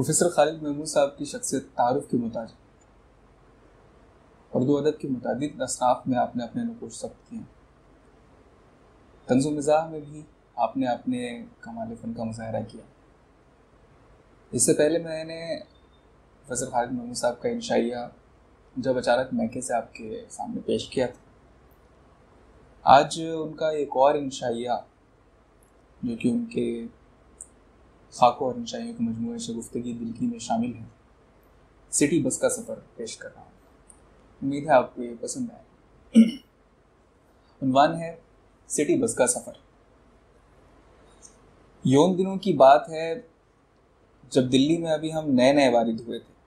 Professor Khalid Mahmood साहब की शख्सियत तारुफ के मुताबिक उर्दू अदब के मुताबिक असनाफ में आपने अपने नकोश सख्त किए। तंजु मिजाह में भी आपने अपने कमाल फ़न का मुजाहरा किया। इससे पहले मैंने प्रोफेसर खालिद महमूद साहब का इंशाइया जब अचानक मैके से आपके सामने पेश किया था। आज उनका एक और इंशाइया, जो कि उनके खाकों और इंशाइयों के मजमू से गुफ्तगी दिल की में शामिल है। सिटी बस का सफ़र पेश कर रहा हूँ। उम्मीद है आपको ये पसंद आए। उनवान है सिटी बस का सफ़र। यौन दिनों की बात है, जब दिल्ली में अभी हम नए नए वारिद हुए थे।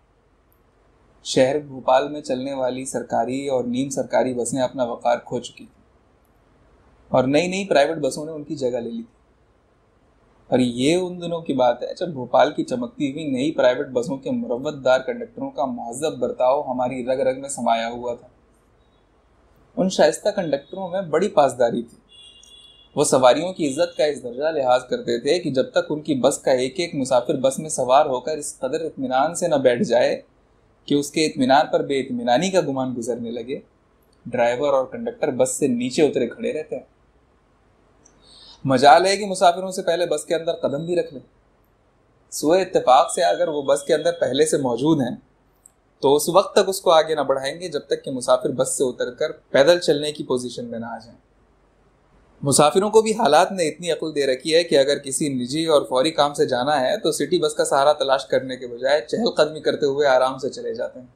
शहर भोपाल में चलने वाली सरकारी और नीम सरकारी बसें अपना वक़ार खो चुकी थी। और नई नई प्राइवेट बसों ने उनकी जगह ले ली थी। और ये उन दिनों की बात है। जब भोपाल की चमकती हुई नई प्राइवेट बसों के मुरवतदार कंडक्टरों का महजब बर्ताव हमारी रग रग में समाया हुआ था। उन शाइस्ता कंडक्टरों में बड़ी पासदारी थी। वो सवारियों की इज़्ज़त का इस दर्जा लिहाज करते थे कि जब तक उनकी बस का एक एक मुसाफिर बस में सवार होकर इस कदर इतमान से न बैठ जाए कि उसके इतमान पर बेतमानी का गुमान गुजरने लगे, ड्राइवर और कंडक्टर बस से नीचे उतरे खड़े रहते हैं। मजाल है कि मुसाफिरों से पहले बस के अंदर कदम भी रख लें। सुबह इतफाक़ से अगर वो बस के अंदर पहले से मौजूद हैं तो उस वक्त तक उसको आगे ना बढ़ाएँगे जब तक कि मुसाफिर बस से उतरकर पैदल चलने की पोजीशन में ना आ जाए। मुसाफिरों को भी हालात ने इतनी अकल दे रखी है कि अगर किसी निजी और फौरी काम से जाना है तो सिटी बस का सहारा तलाश करने के बजाय चहलकदमी करते हुए आराम से चले जाते हैं।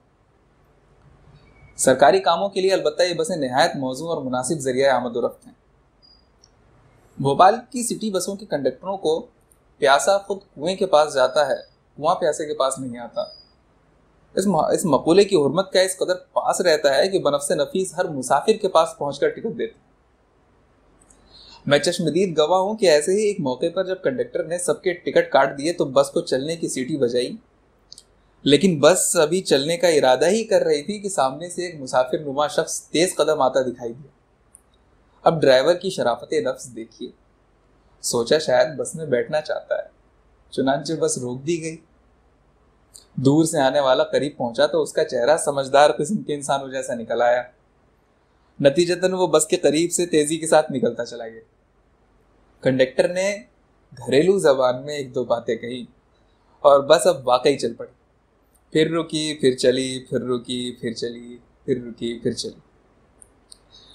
सरकारी कामों के लिए अलबत्ता ये बसें नहायत मौजू और मुनासिब ज़रिया आमदोरफ्त हैं। भोपाल की सिटी बसों के कंडक्टरों को प्यासा खुद कुएँ के पास जाता है कुआँ प्यासे के पास नहीं आता। इस इस मकूले की हरमत का इस कदर पास रहता है कि बनफ से नफीस हर मुसाफिर के पास पहुंचकर टिकट देते? मैं चश्मदीद गवाह हूँ कि ऐसे ही एक मौके पर जब कंडक्टर ने सबके टिकट काट दिए तो बस को चलने की सीटी बजाई। लेकिन बस अभी चलने का इरादा ही कर रही थी कि सामने से एक मुसाफिर नुमा शख्स तेज कदम आता दिखाई दिया। अब ड्राइवर की शराफत नफ्स देखिए। सोचा शायद बस में बैठना चाहता है। चुनाचे बस रोक दी गई। दूर से आने वाला करीब पहुँचा तो उसका चेहरा समझदार किस्म के इंसानों जैसा निकल आया। नतीजतन वो बस के करीब से तेज़ी के साथ निकलता चला गया। कंडक्टर ने घरेलू जबान में एक दो बातें कही और बस अब वाकई चल पड़ी। फिर रुकी, फिर चली, फिर रुकी, फिर चली, फिर रुकी, फिर चली।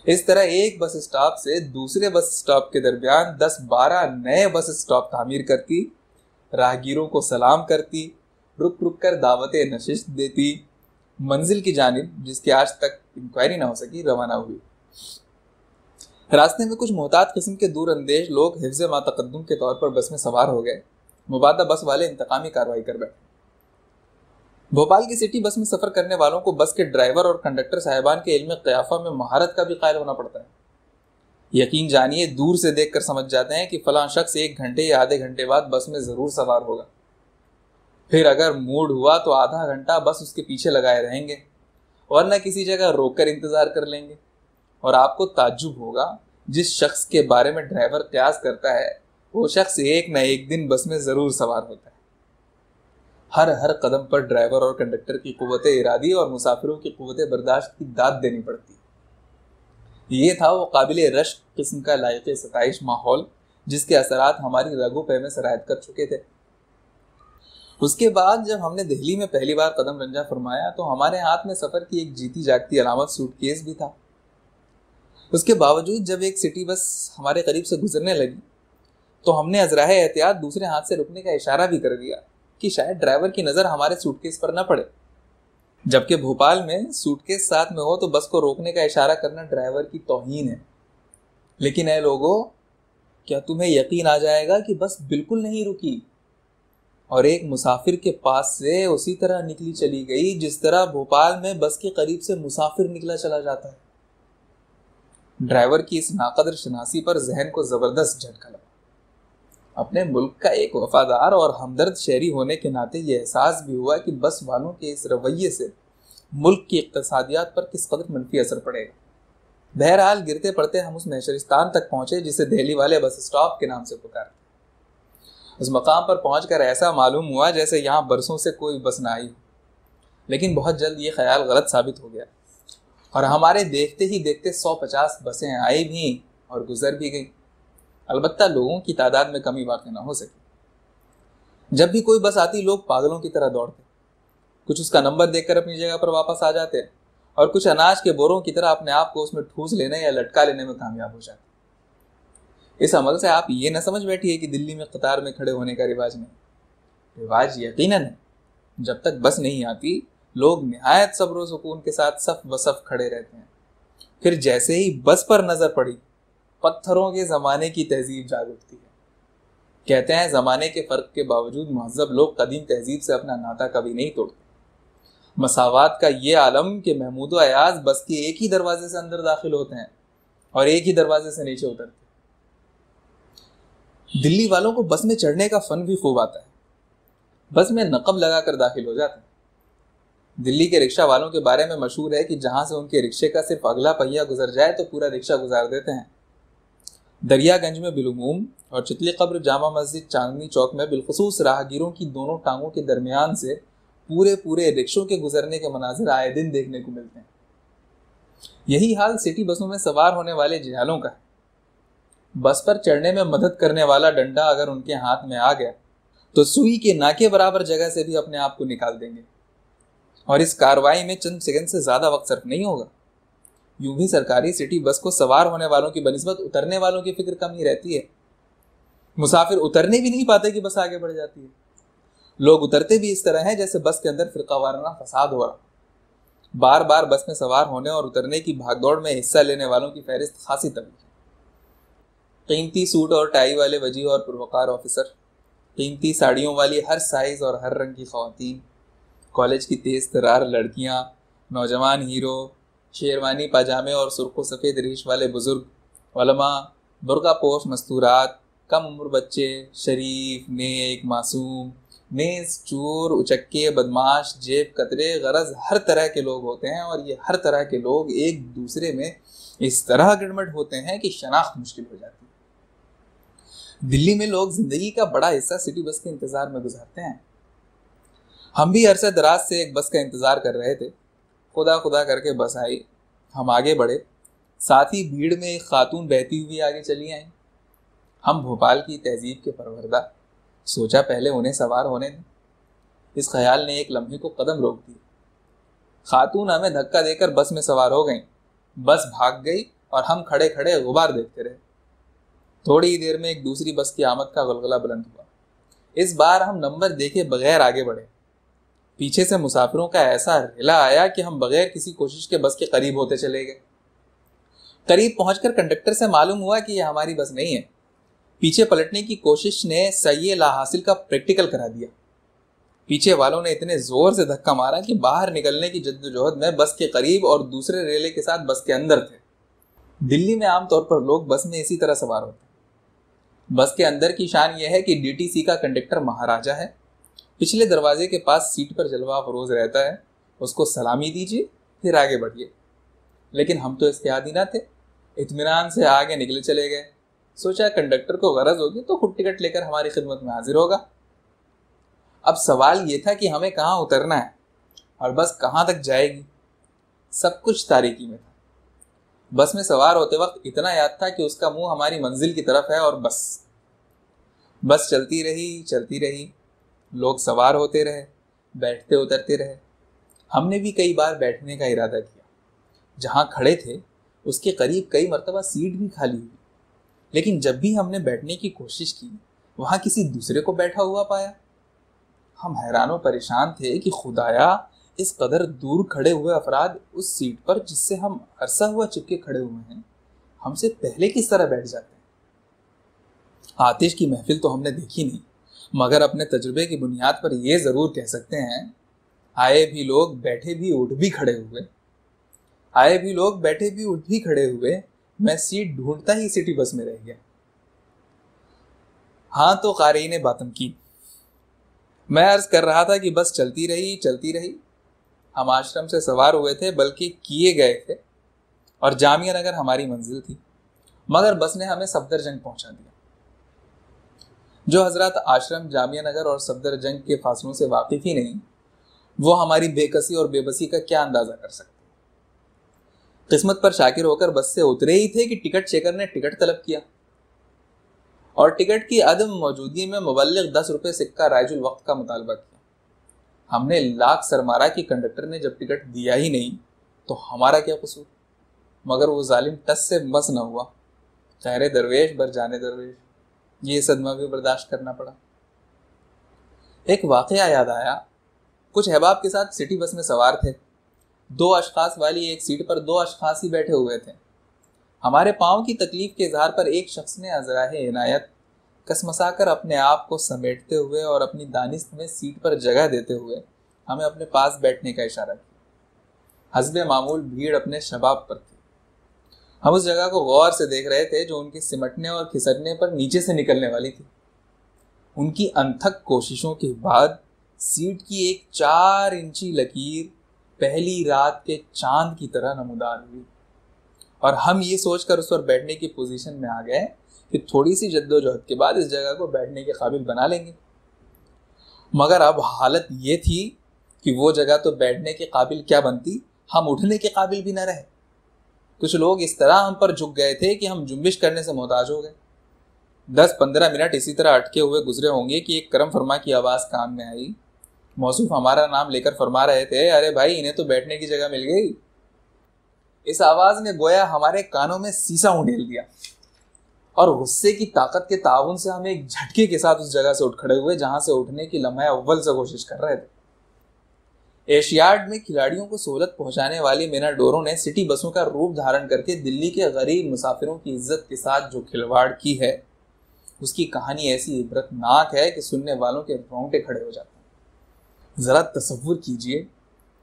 इस तरह एक बस स्टॉप से दूसरे बस स्टॉप के दरमियान 10-12 नए बस स्टॉप तामीर करती, राहगीरों को सलाम करती, रुक रुक कर दावत नशिश देती। मंजिल की जानब, जिसकी आज तक इंक्वायरी ना हो सकी, रवाना हुई। रास्ते में कुछ मोहतात किस्म के दूर अंदेश लोग हिफ्ज मातकदम के तौर पर बस में सवार हो गए। मुबादा बस वाले इंतकामी कार्रवाई कर बैठे। भोपाल की सिटी बस में सफ़र करने वालों को बस के ड्राइवर और कंडक्टर साहिबान के इल्म कयाफा में महारत का भी कायल होना पड़ता है। यकीन जानिए, दूर से देखकर समझ जाते हैं कि फलां शख्स एक घंटे या आधे घंटे बाद बस में ज़रूर सवार होगा। फिर अगर मूड हुआ तो आधा घंटा बस उसके पीछे लगाए रहेंगे वरना किसी जगह रोककर इंतज़ार कर लेंगे। और आपको ताज्जुब होगा, जिस शख्स के बारे में ड्राइवर क्यास करता है, वो शख्स एक न एक दिन बस में ज़रूर सवार होता है। हर हर कदम पर ड्राइवर और कंडक्टर की कुत इरादी और मुसाफिरों की कुत बर्दाश्त की दाद देनी पड़ती। ये था वो काबिल रश किस्म का लायक सताइश माहौल, जिसके असरात हमारी रगो पे में सरायत कर चुके थे। उसके बाद जब हमने दिल्ली में पहली बार कदम रंजा फरमाया तो हमारे हाथ में सफ़र की एक जीती जागती अलामत सूटकेस भी था। उसके बावजूद जब एक सिटी बस हमारे करीब से गुजरने लगी तो हमने अजराह एहतियात दूसरे हाथ से रुकने का इशारा भी कर दिया। कि शायद ड्राइवर की नज़र हमारे सूटकेस पर न पड़े। जबकि भोपाल में सूटकेस साथ में हो तो बस को रोकने का इशारा करना ड्राइवर की तोहीन है। लेकिन ऐ लोगों, क्या तुम्हें यकीन आ जाएगा कि बस बिल्कुल नहीं रुकी? और एक मुसाफिर के पास से उसी तरह निकली चली गई, जिस तरह भोपाल में बस के करीब से मुसाफिर निकला चला जाता है। ड्राइवर की इस नाकदर शनासी पर जहन को ज़बरदस्त झटका लगा। अपने मुल्क का एक वफादार और हमदर्द शहरी होने के नाते ये एहसास भी हुआ कि बस वालों के इस रवैये से मुल्क की इकतसादियात पर किस कदर मनफी असर पड़ेगा। बहरहाल, गिरते पड़ते हम उस नशरिस्तान तक पहुँचे जिसे दिल्ली वाले बस स्टॉप के नाम से पुकारते उस मकाम पर पहुंचकर ऐसा मालूम हुआ जैसे यहाँ बरसों से कोई बस ना आई लेकिन बहुत जल्द ये ख्याल गलत साबित हो गया। और हमारे देखते ही देखते सौ पचास बसें आई भी और गुजर भी गई। अलबत्ता लोगों की तादाद में कमी वाक़ ना हो सकी। जब भी कोई बस आती, लोग पागलों की तरह दौड़ते। कुछ उसका नंबर देखकर अपनी जगह पर वापस आ जाते और कुछ अनाज के बोरों की तरह अपने आप को उसमें ठूस लेने या लटका लेने में कामयाब हो जाते इस अमल से आप ये न समझ बैठिए कि दिल्ली में, कतार में खड़े होने का रिवाज नहीं। रिवाज यकीनन है, जब तक बस नहीं आती, लोग निहायत सब्र सुकून के साथ सफ बसफ खड़े रहते हैं। फिर जैसे ही बस पर नज़र पड़ी पत्थरों के जमाने की तहजीब जाग उठती है। कहते हैं, जमाने के फ़र्क के बावजूद महजब लोग कदीम तहजीब से अपना नाता कभी नहीं तोड़ते। मसावत का ये आलम कि महमूद अयाज बस के एक ही दरवाजे से अंदर दाखिल होते हैं और एक ही दरवाजे से नीचे उतरते दिल्ली वालों को बस में चढ़ने का फन भी खूब आता है। बस में नकब लगाकर दाखिल हो जाते हैं। दिल्ली के रिक्शा वालों के बारे में मशहूर है कि जहाँ से उनके रिक्शे का सिर्फ़ अगला पहिया गुजर जाए तो पूरा रिक्शा गुजार देते हैं। दरियागंज में बिलूम और चितली कब्र जामा मस्जिद चांदनी चौक में बिलखसूस राहगीरों की दोनों टांगों के दरमियान से पूरे पूरे रिक्शों के गुजरने के मनाजिर आए दिन देखने को मिलते हैं। यही हाल सिटी बसों में सवार होने वाले जिहालों का है। बस पर चढ़ने में मदद करने वाला डंडा अगर उनके हाथ में आ गया तो सुई के नाके बराबर जगह से भी अपने आप को निकाल देंगे। और इस कार्रवाई में चंद सेकंड से ज़्यादा वक्त सर्फ नहीं होगा। यूँ भी सरकारी सिटी बस को सवार होने वालों की बनस्बत उतरने वालों की फ़िक्र कम ही रहती है। मुसाफिर उतरने भी नहीं पाते कि बस आगे बढ़ जाती है। लोग उतरते भी इस तरह हैं जैसे बस के अंदर फिरका वाराना फसाद हो रहा बार बार बस में सवार होने और उतरने की भागदौड़ में हिस्सा लेने वालों की फहरिस्त खासी है। कीमती सूट और टाई वाले वजी और पुरवकार ऑफिसर, कीमती साड़ियों वाली हर साइज़ और हर रंग की खातन कॉलेज की तेज तरार लड़कियाँ, नौजवान हीरो शेरवानी, पाजामे और सुरखो सफ़ेद रीश वाले बुज़ुर्ग वलमा बुरका पोश, मस्तूरात, कम उम्र बच्चे, शरीफ, नेक, मासूम, मेज, चूर, उचक्के, बदमाश, जेब, कतरे, गरज, हर तरह के लोग होते हैं और ये हर तरह के लोग एक दूसरे में इस तरह गिड़मट होते हैं कि शनाख्त मुश्किल हो जाती है। दिल्ली में लोग ज़िंदगी का बड़ा हिस्सा सिटी बस के इंतज़ार में गुजारते हैं। हम भी अरसे दराज से एक बस का इंतज़ार कर रहे थे। खुदा खुदा करके बस आई। हम आगे बढ़े। साथ ही भीड़ में एक खातून बहती हुई आगे चली आई। हम भोपाल की तहजीब के परवरदा। सोचा पहले उन्हें सवार होने दें। इस ख्याल ने एक लम्हे को कदम रोक दिया। खातून हमें धक्का देकर बस में सवार हो गई। बस भाग गई और हम खड़े खड़े गुबार देखते रहे। थोड़ी ही देर में एक दूसरी बस की आमद का गलगला बुलंद हुआ। इस बार हम नंबर देखे बगैर आगे बढ़े। पीछे से मुसाफिरों का ऐसा रेला आया कि हम बगैर किसी कोशिश के बस के करीब होते चले गए। करीब पहुंचकर कंडक्टर से मालूम हुआ कि यह हमारी बस नहीं है। पीछे पलटने की कोशिश ने सही ला हासिल का प्रैक्टिकल करा दिया। पीछे वालों ने इतने ज़ोर से धक्का मारा कि बाहर निकलने की जद्दोजहद में बस के करीब और दूसरे रेले के साथ बस के अंदर थे। दिल्ली में आमतौर पर लोग बस में इसी तरह सवार होते हैं। बस के अंदर की शान यह है कि डीटीसी का कंडक्टर महाराजा है। पिछले दरवाजे के पास सीट पर जलवा फरोज रहता है, उसको सलामी दीजिए, फिर आगे बढ़िए। लेकिन हम तो इसके आदि ना थे। इतमान से आगे निकले चले गए। सोचा कंडक्टर को गरज होगी तो खुद टिकट लेकर हमारी खिदमत में हाजिर होगा। अब सवाल ये था कि हमें कहाँ उतरना है और बस कहाँ तक जाएगी? सब कुछ तारीकी में था। बस में सवार होते वक्त इतना याद था कि उसका मुँह हमारी मंजिल की तरफ़ है और बस। बस चलती रही चलती रही। लोग सवार होते रहे, बैठते उतरते रहे। हमने भी कई बार बैठने का इरादा किया। जहाँ खड़े थे, उसके करीब कई मरतबा सीट भी खाली हुई। लेकिन जब भी हमने बैठने की कोशिश की, वहाँ किसी दूसरे को बैठा हुआ पाया। हम हैरान, परेशान थे कि खुदाया, इस कदर दूर खड़े हुए अफराद उस सीट पर जिससे हम अरसा हुआ चिपके खड़े हुए हैं, हमसे पहले किस तरह बैठ जाते हैं? आतिश की महफिल तो हमने देखी नहीं। मगर अपने तजुर्बे की बुनियाद पर यह ज़रूर कह सकते हैं, आए भी लोग बैठे भी उठ भी खड़े हुए। आए भी लोग बैठे भी उठ भी खड़े हुए, मैं सीट ढूंढता ही सिटी बस में रह गया। हाँ तो कारी ने बातम की। मैं अर्ज़ कर रहा था कि बस चलती रही चलती रही। हम आश्रम से सवार हुए थे, बल्कि किए गए थे, और जामिया नगर हमारी मंजिल थी। मगर बस ने हमें सफदरजंग पहुँचा दिया। जो हज़रत आश्रम जामिया नगर और सफदर जंग के फासलों से वाकिफ ही नहीं, वो हमारी बेकसी और बेबसी का क्या अंदाज़ा कर सकते? किस्मत पर शाकिर होकर बस से उतरे ही थे कि टिकट चेकर ने टिकट तलब किया। और टिकट की अदम मौजूदगी में मुबल्लिग दस रुपए सिक्का रायजुल वक्त का मुतालबा किया। हमने लाख सरमारा की कंडक्टर ने जब टिकट दिया ही नहीं तो हमारा क्या कसूर? मगर वो जालिम टस से मस न हुआ। ठहरे दरवेश बर जाने दरवेश। ये सदमा भी बर्दाश्त करना पड़ा। एक वाकया याद आया। कुछ अहबाब के साथ सिटी बस में सवार थे। दो अशखास वाली एक सीट पर दो अशखास ही बैठे हुए थे। हमारे पाँव की तकलीफ़ के इजहार पर एक शख्स ने अजराह इनायत कसमसाकर अपने आप को समेटते हुए और अपनी दानिश में सीट पर जगह देते हुए हमें अपने पास बैठने का इशारा किया। हसब मामूल भीड़ अपने शबाब पर थी। हम उस जगह को गौर से देख रहे थे जो उनके सिमटने और खिसकने पर नीचे से निकलने वाली थी। उनकी अनथक कोशिशों के बाद सीट की एक चार इंची लकीर पहली रात के चाँद की तरह नमूदार हुई। और हम ये सोचकर उस पर बैठने की पोजीशन में आ गए कि थोड़ी सी जद्दोजहद के बाद इस जगह को बैठने के काबिल बना लेंगे। मगर अब हालत ये थी कि वो जगह तो बैठने के काबिल क्या बनती? हम उठने के काबिल भी न रहे। कुछ लोग इस तरह हम पर झुक गए थे कि हम जुम्बिश करने से मोहताज हो गए। दस पंद्रह मिनट इसी तरह अटके हुए गुजरे होंगे कि एक करम फरमा की आवाज़ काम में आई। मौसूफ हमारा नाम लेकर फरमा रहे थे, अरे भाई, इन्हें तो बैठने की जगह मिल गई। इस आवाज़ ने गोया हमारे कानों में सीसा उंडेल दिया। और गुस्से की ताकत के ताउन से हम एक झटके के साथ उस जगह से उठ खड़े हुए, जहाँ से उठने की लम्हा अव्वल से कोशिश कर रहे थे। एशियाड में खिलाड़ियों को सहूलत पहुँचाने वाली मेना डोरों ने सिटी बसों का रूप धारण करके दिल्ली के गरीब मुसाफिरों की इज़्ज़त के साथ जो खिलवाड़ की है, उसकी कहानी ऐसी इबरतनाक है कि सुनने वालों के रोंगटे खड़े हो जाते हैं। जरा तस्वुर कीजिए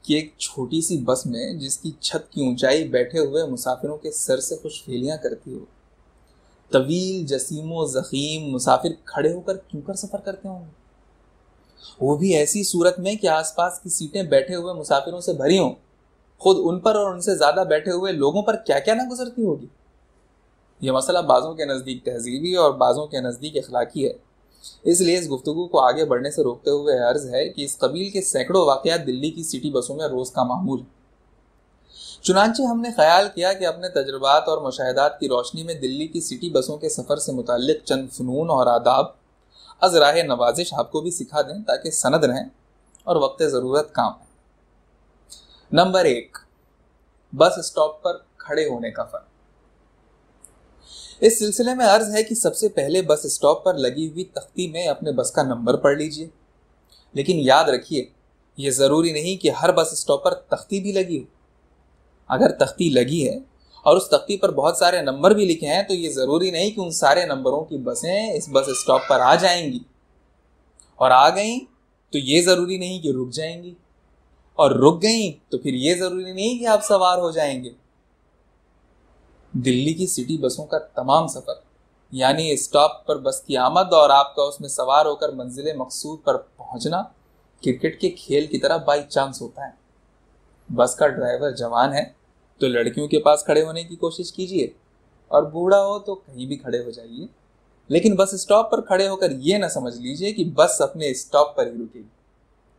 कि एक छोटी सी बस में जिसकी छत की ऊंचाई बैठे हुए मुसाफिरों के सर से खुश फेलियाँ करती हो, तवील, जसीमो, जखीम मुसाफिर खड़े होकर क्यों कर सफ़र करते होंगे? वो भी ऐसी सूरत में कि आसपास की सीटें बैठे हुए मुसाफिरों से भरी हों। खुद उन पर और उनसे ज़्यादा बैठे हुए लोगों पर क्या क्या ना गुजरती होगी? यह मसला बाजों के नज़दीक तहजीबी और बाजों के नज़दीक अखलाकी है। इसलिए इस गुफ्तु को आगे बढ़ने से रोकते हुए अर्ज़ है कि इस कबील के सैकड़ों वाकयात दिल्ली की सिटी बसों में रोज़ का मामूल। चुनानचे हमने ख्याल किया कि अपने तजर्बात और मुशाहदात की रोशनी में दिल्ली की सिटी बसों के सफ़र से मुतल चंद फ़नून और आदाब अजराह नवाजिश आपको भी सिखा दें ताकि सनद रहें और वक्त ज़रूरत काम है नंबर एक, बस स्टॉप पर खड़े होने का फ़र्क। इस सिलसिले में अर्ज़ है कि सबसे पहले बस स्टॉप पर लगी हुई तख्ती में अपने बस का नंबर पढ़ लीजिए। लेकिन याद रखिए यह ज़रूरी नहीं कि हर बस स्टॉप पर तख्ती भी लगी हो। अगर तख्ती लगी है और उस तख्ती पर बहुत सारे नंबर भी लिखे हैं तो ये ज़रूरी नहीं कि उन सारे नंबरों की बसें इस बस स्टॉप पर आ जाएँगी। और आ गई तो ये ज़रूरी नहीं कि रुक जाएँगी। और रुक गई तो फिर ये ज़रूरी नहीं कि आप सवार हो जाएँगे। दिल्ली की सिटी बसों का तमाम सफ़र, यानी स्टॉप पर बस की आमद और आपका उसमें सवार होकर मंजिल मकसूद पर पहुँचना, क्रिकेट के खेल की तरह बाई चांस होता है। बस का ड्राइवर जवान है तो लड़कियों के पास खड़े होने की कोशिश कीजिए। और बूढ़ा हो तो कहीं भी खड़े हो जाइए। लेकिन बस स्टॉप पर खड़े होकर यह ना समझ लीजिए कि बस अपने स्टॉप पर ही रुकेगी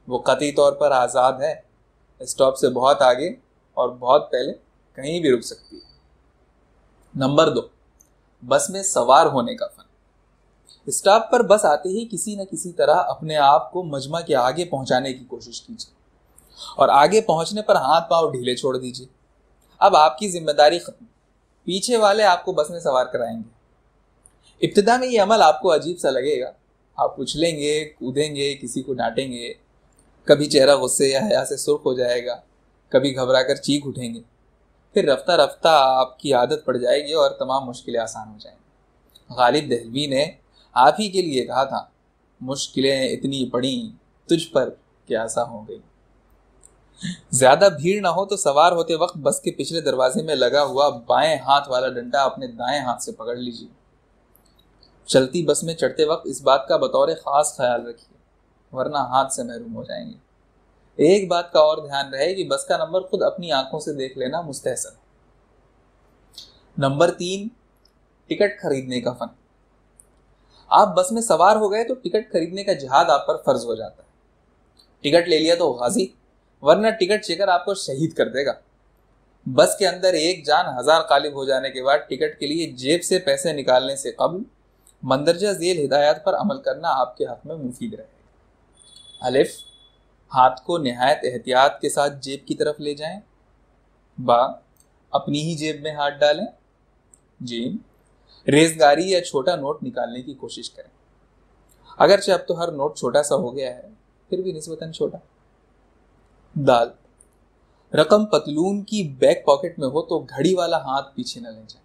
वो कतई तौर पर आज़ाद है। स्टॉप से बहुत आगे और बहुत पहले कहीं भी रुक सकती है। नंबर दो, बस में सवार होने का फन। स्टॉप पर बस आते ही किसी न किसी तरह अपने आप को मजमा के आगे पहुँचाने की कोशिश कीजिए। और आगे पहुँचने पर हाथ पाँव ढीले छोड़ दीजिए। अब आपकी ज़िम्मेदारी खत्म। पीछे वाले आपको बस में सवार कराएँगे। इब्तदा में ये अमल आपको अजीब सा लगेगा। आप उछलेंगे कूदेंगे, किसी को डांटेंगे। कभी चेहरा गुस्से या हया से सुर्ख हो जाएगा। कभी घबरा कर चीख उठेंगे। फिर रफ्ता रफ्ता आपकी आदत पड़ जाएगी और तमाम मुश्किलें आसान हो जाएँगी। गालिब दहलवी ने आप ही के लिए कहा था, मुश्किलें इतनी पड़ी तुझ पर क्या आसा हो गई। ज़्यादा भीड़ ना हो तो सवार होते वक्त बस के पिछले दरवाजे में लगा हुआ बाएँ हाथ वाला डंडा अपने दाएँ हाथ से पकड़ लीजिए। चलती बस में चढ़ते वक्त इस बात का बतौर खास ख्याल रखिए, वरना हाथ से महरूम हो जाएँगे। एक बात का और ध्यान रहे कि बस का नंबर खुद अपनी आँखों से देख लेना मुस्तहसन। नंबर तीन, टिकट खरीदने का फन। आप बस में सवार हो गए तो टिकट खरीदने का जिहाद आप पर फ़र्ज़ हो जाता है। टिकट ले लिया तो गाजी वरना टिकट चेकर आपको शहीद कर देगा। बस के अंदर एक जान हज़ार कालिब हो जाने के बाद टिकट के लिए जेब से पैसे निकालने से कबल, मंदरजा झेल हिदायत पर अमल करना आपके हक में मुफीद रहेगा अलिफ, हाथ को नहायत एहतियात के साथ जेब की तरफ़ ले जाएँ। बा, अपनी ही जेब में हाथ डालें। जी, रेजगारी या छोटा नोट निकालने की कोशिश करें। अगरचे अब तो हर नोट छोटा सा हो गया है, फिर भी निस्बतन छोटा। दाल। रकम पतलून की बैक पॉकेट में हो तो घड़ी वाला हाथ पीछे न ले जाए।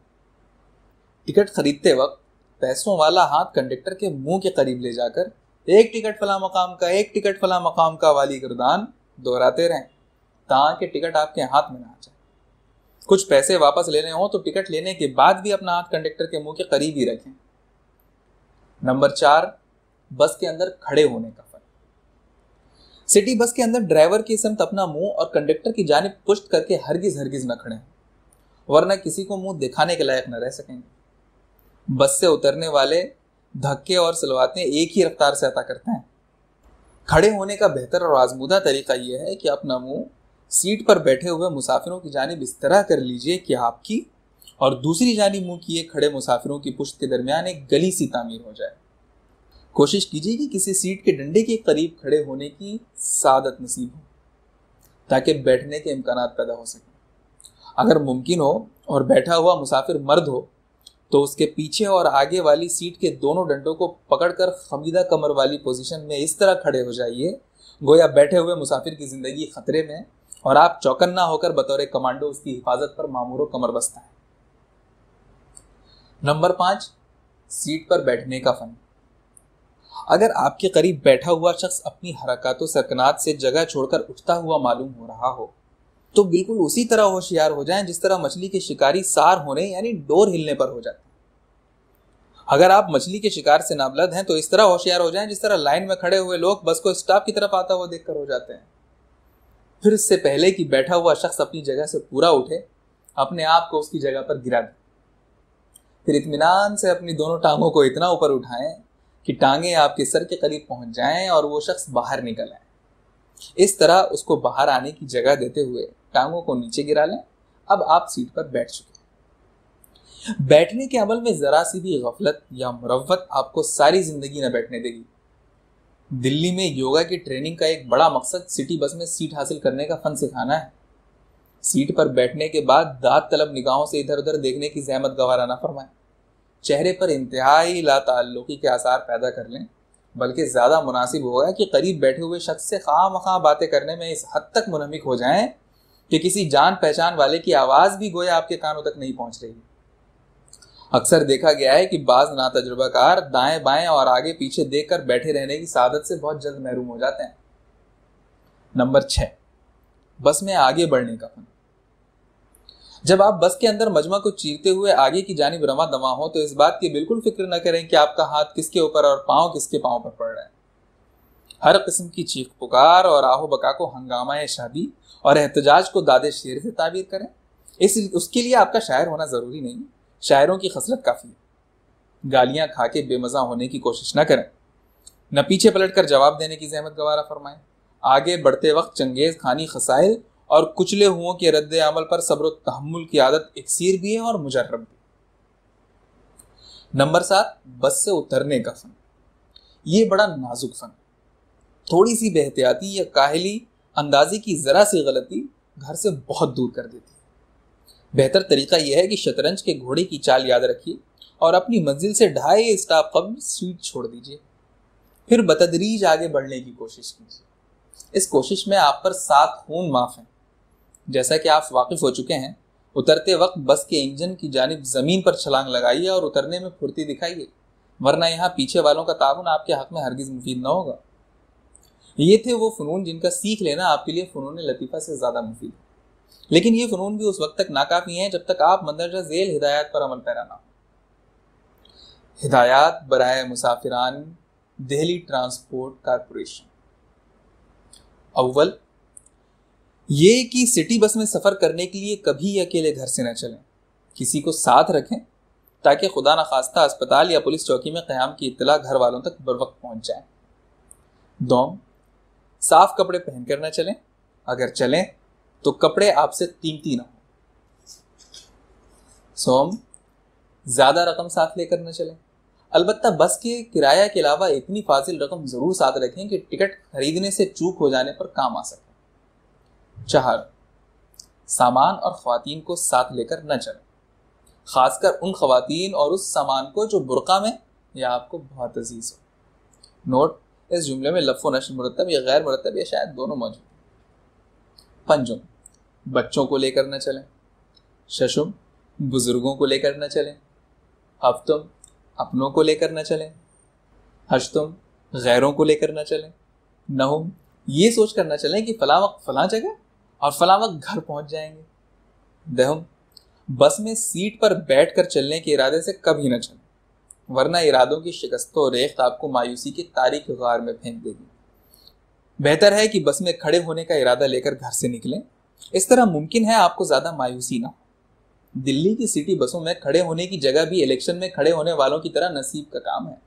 टिकट खरीदते वक्त पैसों वाला हाथ कंडक्टर के मुँह के करीब ले जाकर एक टिकट फला मकाम का, एक टिकट फला मकाम का वाली गर्दान दोहराते रहें, ताकि टिकट आपके हाथ में ना आ जाए। कुछ पैसे वापस लेने हो तो टिकट लेने के बाद भी अपना हाथ कंडक्टर के मुँह के करीब ही रखें। नंबर चार, बस के अंदर खड़े होने का। सिटी बस के अंदर ड्राइवर की समत अपना मुँह और कंडक्टर की जानब पुष्ट करके हरगिज हरगिज न खड़े वरना किसी को मुँह दिखाने के लायक न रह सकेंगे। बस से उतरने वाले धक्के और सलवाते एक ही रफ्तार से अता करते हैं। खड़े होने का बेहतर और आजमूदा तरीका यह है कि अपना मुँह सीट पर बैठे हुए मुसाफिरों की जानब इस तरह कर लीजिए कि आपकी और दूसरी जानब मुँह किए खड़े मुसाफिरों की पुष्ट के दरमियान एक गली सी तामीर हो जाए। कोशिश कीजिए कि किसी सीट के डंडे के करीब खड़े होने की सादत नसीब हो, ताकि बैठने के इम्कान पैदा हो सके। अगर मुमकिन हो और बैठा हुआ मुसाफिर मर्द हो तो उसके पीछे और आगे वाली सीट के दोनों डंडों को पकड़कर खमीदा कमर वाली पोजीशन में इस तरह खड़े हो जाइए, गोया बैठे हुए मुसाफिर की ज़िंदगी खतरे में और आप चौकन्ना होकर बतौर कमांडो उसकी हिफाजत पर मामूरो कमर बसता है। नंबर पाँच, सीट पर बैठने का फन। अगर आपके करीब बैठा हुआ शख्स अपनी हरकतों सरकनात से जगह छोड़कर उठता हुआ मालूम हो रहा हो तो बिल्कुल उसी तरह होशियार हो जाएँ जिस तरह मछली के शिकारी सार होने यानी डोर हिलने पर हो जाते अगर आप मछली के शिकार से नाबलद हैं तो इस तरह होशियार हो जाएँ जिस तरह लाइन में खड़े हुए लोग बस को स्टाफ की तरफ़ आता हुआ देखकर हो जाते हैं। फिर इससे पहले कि बैठा हुआ शख्स अपनी जगह से पूरा उठे, अपने आप को उसकी जगह पर गिरा दे। फिर इतमान से अपनी दोनों टांगों को इतना ऊपर उठाएँ कि टांगे आपके सर के करीब पहुँच जाएँ और वो शख्स बाहर निकल आए। इस तरह उसको बाहर आने की जगह देते हुए टांगों को नीचे गिरा लें। अब आप सीट पर बैठ चुके हैं। बैठने के अमल में जरा सी भी गफलत या मुरवत आपको सारी ज़िंदगी न बैठने देगी। दिल्ली में योगा की ट्रेनिंग का एक बड़ा मकसद सिटी बस में सीट हासिल करने का फन सिखाना है। सीट पर बैठने के बाद दाद तलब निगाहों से इधर उधर देखने की जहमत गवारा ना फरमाए। चेहरे पर इंतहाई लाताल्लुकी के आसार पैदा कर लें, बल्कि ज़्यादा मुनासिब होगा कि करीब बैठे हुए शख्स से खा मखा बातें करने में इस हद तक मुनमिक हो जाएँ कि किसी जान पहचान वाले की आवाज़ भी गोया आपके कानों तक नहीं पहुँच रही। अक्सर देखा गया है कि बाज ना तजुर्बाकार दाएँ बाएँ और आगे पीछे देखकर बैठे रहने की सादत से बहुत जल्द महरूम हो जाते हैं। नंबर छह, बस में आगे बढ़ने का फन। जब आप बस के अंदर मजमा को चीरते हुए आगे की जानिब रमा दमा हो तो इस बात की बिल्कुल फ़िक्र न करें कि आपका हाथ किसके ऊपर और पाँव किसके पाँव पर पड़ रहा है। हर किस्म की चीख पुकार और आहो बका को हंगामा शादी और एहतजाज को दादे शेर से ताबीर करें। इस, उसके लिए आपका शायर होना ज़रूरी नहीं। शायरों की खसरत काफ़ी है। गालियाँ खा के बेमजा होने की कोशिश ना करें। न पीछे पलट कर जवाब देने की जहमत गवारा फरमाएँ। आगे बढ़ते वक्त चंगेज खानी खसाइल और कुचले हुओं के रद्द अमल पर सब्र तहमुल की आदत इकसीर भी है और मुजर्रब भी। नंबर सात, बस से उतरने का फन। ये बड़ा नाजुक फन। थोड़ी सी बेहतियाती या काहली अंदाजी की जरा सी गलती घर से बहुत दूर कर देती है। बेहतर तरीका यह है कि शतरंज के घोड़े की चाल याद रखिए और अपनी मंजिल से ढाई स्टाफ कब सीट छोड़ दीजिए। फिर बतदरीज आगे बढ़ने की कोशिश कीजिए। इस कोशिश में आप पर सात खून माफ़ हैं। जैसा कि आप वाकिफ हो चुके हैं, उतरते वक्त बस के इंजन की जानब ज़मीन पर छलांग लगाइए और उतरने में फुर्ती दिखाइए वरना यहाँ पीछे वालों का ताउन आपके हक में हरगिज मुफीद न होगा। ये थे वो फ़नून जिनका सीख लेना आपके लिए फ़नून लतीफ़ा से ज़्यादा मुफीद है। लेकिन ये फ़नून भी उस वक्त तक नाकाफ़ी हैं जब तक आप मंदरजा झेल हिदायत पर अमल पैरा ना हो। हिदायत, बरए मुसाफिरान, दिल्ली ट्रांसपोर्ट कारपोरेशन। अव्वल ये कि सिटी बस में सफ़र करने के लिए कभी अकेले घर से न चलें। किसी को साथ रखें, ताकि खुदा न खास्ता अस्पताल या पुलिस चौकी में क़्याम की इतला घर वालों तक बर वक्त पहुँच जाए। दोम, साफ़ कपड़े पहन कर न चलें। अगर चलें तो कपड़े आपसे कीमती ना हों। सोम, ज़्यादा रकम साथ लेकर ना चलें। अलबत्ता बस के किराया के अलावा इतनी फाजिल रकम ज़रूर साथ रखें कि टिकट खरीदने से चूक हो जाने पर काम आ सके। चार सामान और खातन को साथ लेकर न चलें। खासकर उन खातन और उस सामान को जो बुरका में या आपको बहुत अज़ीज़ हो। नोट, इस जुमले में लफ़, नशर, मुरतब या गैर मुरतब या शायद दोनों मौजूद पंजुम बच्चों को लेकर न चलें। शशुम बुज़ुर्गों को लेकर न चलें। हफ्तुम अपनों को लेकर न चलें। हशतुम गैरों को लेकर न चलें। नहुम ये सोच कर न चलें कि फला वक्त फला जगह और फला वक्त घर पहुँच जाएँगे। दहुम बस में सीट पर बैठ कर चलने के इरादे से कभी न चलें, वरना इरादों की शिकस्त रेख्त आपको मायूसी की तारीख गार में फेंक देगी। बेहतर है कि बस में खड़े होने का इरादा लेकर घर से निकलें। इस तरह मुमकिन है आपको ज़्यादा मायूसी ना हो। दिल्ली की सिटी बसों में खड़े होने की जगह भी इलेक्शन में खड़े होने वालों की तरह नसीब का काम है,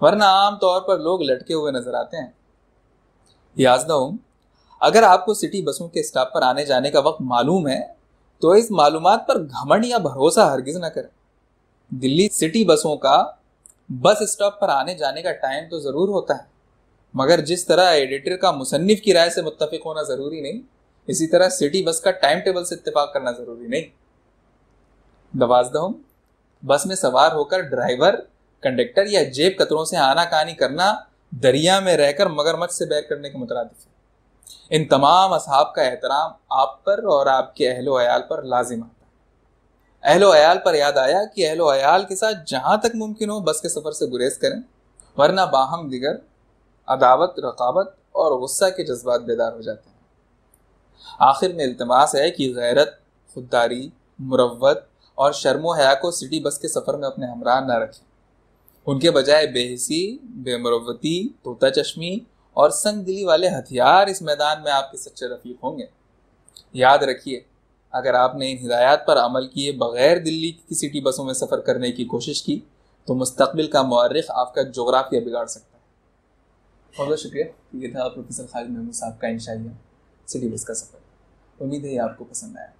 वरना आमतौर पर लोग लटके हुए नज़र आते हैं। याजदा अगर आपको सिटी बसों के स्टॉप पर आने जाने का वक्त मालूम है तो इस मालूम पर घमंड या भरोसा हरगिज ना करें। दिल्ली सिटी बसों का बस स्टॉप पर आने जाने का टाइम तो ज़रूर होता है, मगर जिस तरह एडिटर का मुसन्फ की राय से मुतफिक होना ज़रूरी नहीं, इसी तरह सिटी बस का टाइम टेबल से इतफाक करना ज़रूरी नहीं। दवाजदहम बस में सवार होकर ड्राइवर, कंडक्टर या जेब कतरों से आना कहानी करना दरिया में रहकर मगरमच्छ से बैर करने के मुतरद है। इन तमाम असहाब का एहतराम आप पर और आपके अहलो अयाल पर लाजिम आता है। अहलो अयाल पर याद आया कि अहलो अयाल के साथ जहाँ तक मुमकिन हो बस के सफ़र से गुरेज करें, वरना बाहम दिगर अदावत रकावत और गुस्सा के जज्बात बेदार हो जाते हैं। आखिर में इल्तमास है कि गैरत, खुददारी मुरवत और शर्मो हया को सिटी बस के सफ़र में अपने हमरा न रखें। उनके बजाय बेहसी बेमरवती तोता चश्मी और संग दिली वाले हथियार इस मैदान में आपके सच्चे रफीक होंगे। याद रखिए, अगर आपने इन हिदायत पर अमल किए बगैर दिल्ली की सिटी बसों में सफ़र करने की कोशिश की तो मुस्तबिल का मौरख आपका जोग्राफिया बिगाड़ सकता है। बहुत बहुत शुक्रिया। ये था प्रोफेसर खालिद महमूद साहब का इंशाइया सिटी बस का सफ़र। उम्मीद है ये आपको पसंद आया।